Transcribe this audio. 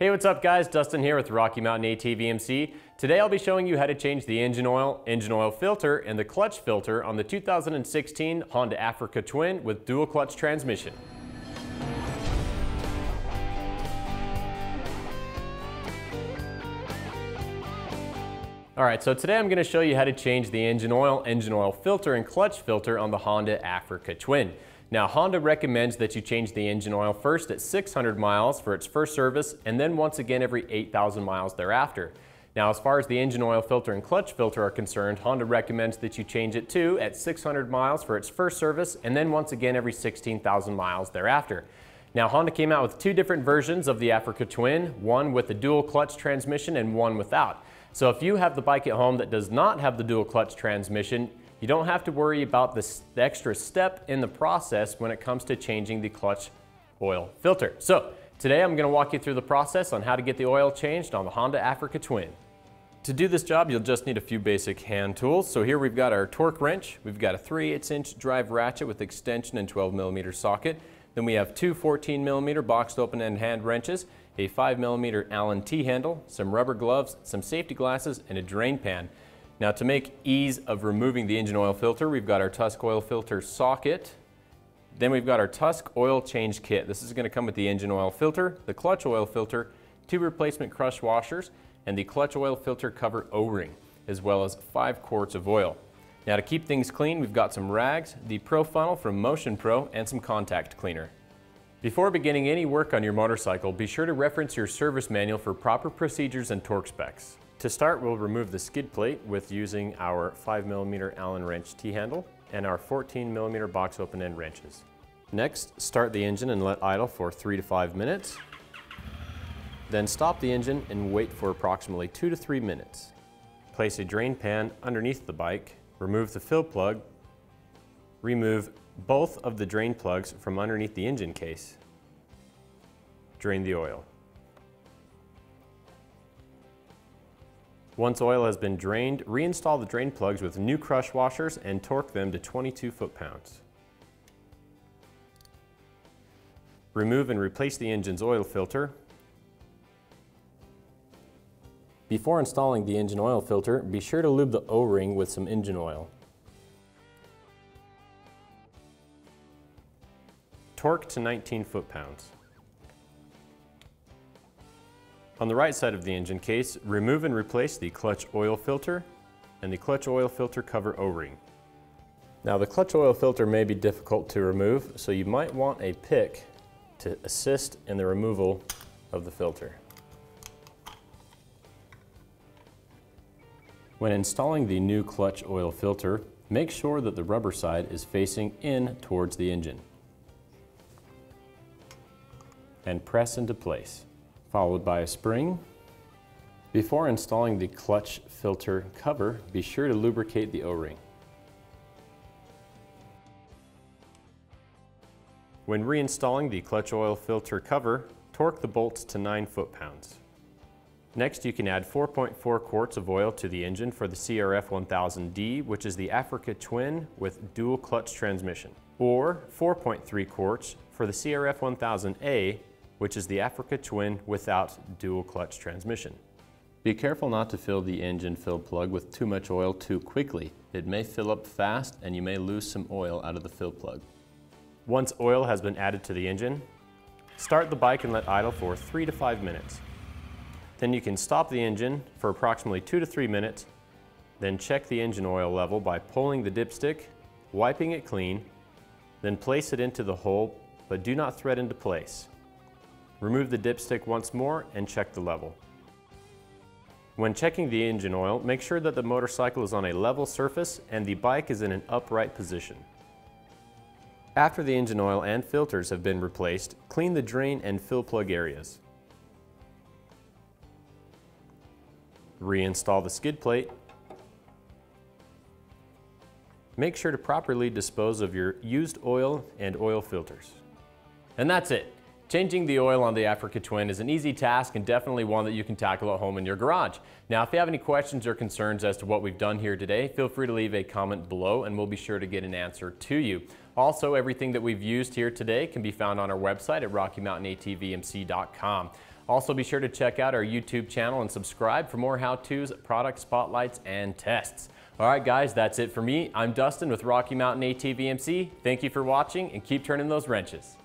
Hey, what's up guys? Dustin here with Rocky Mountain ATVMC. Today I'll be showing you how to change the engine oil, engine oil filter, and the clutch filter on the 2016 Honda Africa Twin with dual clutch transmission. All right, so today I'm gonna show you how to change the engine oil, engine oil filter, and clutch filter on the Honda Africa Twin. Now, Honda recommends that you change the engine oil first at 600 miles for its first service, and then once again every 8,000 miles thereafter. Now, as far as the engine oil filter and clutch filter are concerned, Honda recommends that you change it too at 600 miles for its first service, and then once again every 16,000 miles thereafter. Now, Honda came out with two different versions of the Africa Twin, one with a dual clutch transmission and one without. So if you have the bike at home that does not have the dual clutch transmission, you don't have to worry about this, the extra step in the process when it comes to changing the clutch oil filter. So today I'm gonna walk you through the process on how to get the oil changed on the Honda Africa Twin. To do this job, you'll just need a few basic hand tools. So here we've got our torque wrench. We've got a 3 8 inch drive ratchet with extension and 12 millimeter socket. Then we have two 14 millimeter boxed open end hand wrenches a 5 millimeter Allen T-handle, some rubber gloves, some safety glasses, and a drain pan. Now to make ease of removing the engine oil filter, we've got our Tusk oil filter socket. Then we've got our Tusk oil change kit. This is going to come with the engine oil filter, the clutch oil filter, two replacement crush washers, and the clutch oil filter cover O-ring, as well as five quarts of oil. Now to keep things clean, we've got some rags, the Pro Funnel from Motion Pro, and some contact cleaner. Before beginning any work on your motorcycle, be sure to reference your service manual for proper procedures and torque specs. To start, we'll remove the skid plate with using our 5mm Allen wrench T-handle and our 14mm box open end wrenches. Next, start the engine and let idle for 3 to 5 minutes. Then stop the engine and wait for approximately 2 to 3 minutes. Place a drain pan underneath the bike, remove the fill plug, remove both of the drain plugs from underneath the engine case. Drain the oil. Once oil has been drained, reinstall the drain plugs with new crush washers and torque them to 22 foot-pounds. Remove and replace the engine's oil filter. Before installing the engine oil filter, be sure to lube the O-ring with some engine oil. torque to 19 foot-pounds. On the right side of the engine case, remove and replace the clutch oil filter and the clutch oil filter cover O-ring. Now the clutch oil filter may be difficult to remove, so you might want a pick to assist in the removal of the filter. When installing the new clutch oil filter, make sure that the rubber side is facing in towards the engine and press into place, followed by a spring. Before installing the clutch filter cover, be sure to lubricate the O-ring. When reinstalling the clutch oil filter cover, torque the bolts to 9 foot-pounds. Next, you can add 4.4 quarts of oil to the engine for the CRF 1000D, which is the Africa Twin with dual clutch transmission, or 4.3 quarts for the CRF 1000A, which is the Africa Twin without dual clutch transmission. Be careful not to fill the engine fill plug with too much oil too quickly. It may fill up fast and you may lose some oil out of the fill plug. Once oil has been added to the engine, start the bike and let idle for three to five minutes. Then you can stop the engine for approximately two to three minutes, then check the engine oil level by pulling the dipstick, wiping it clean, then place it into the hole, but do not thread into place. Remove the dipstick once more and check the level. When checking the engine oil, make sure that the motorcycle is on a level surface and the bike is in an upright position. After the engine oil and filters have been replaced, clean the drain and fill plug areas. Reinstall the skid plate. Make sure to properly dispose of your used oil and oil filters. And that's it. Changing the oil on the Africa Twin is an easy task and definitely one that you can tackle at home in your garage. Now, if you have any questions or concerns as to what we've done here today, feel free to leave a comment below and we'll be sure to get an answer to you. Also, everything that we've used here today can be found on our website at RockyMountainATVMC.com. Also be sure to check out our YouTube channel and subscribe for more how-tos, product spotlights, and tests. All right guys, that's it for me. I'm Dustin with Rocky Mountain ATVMC. Thank you for watching and keep turning those wrenches.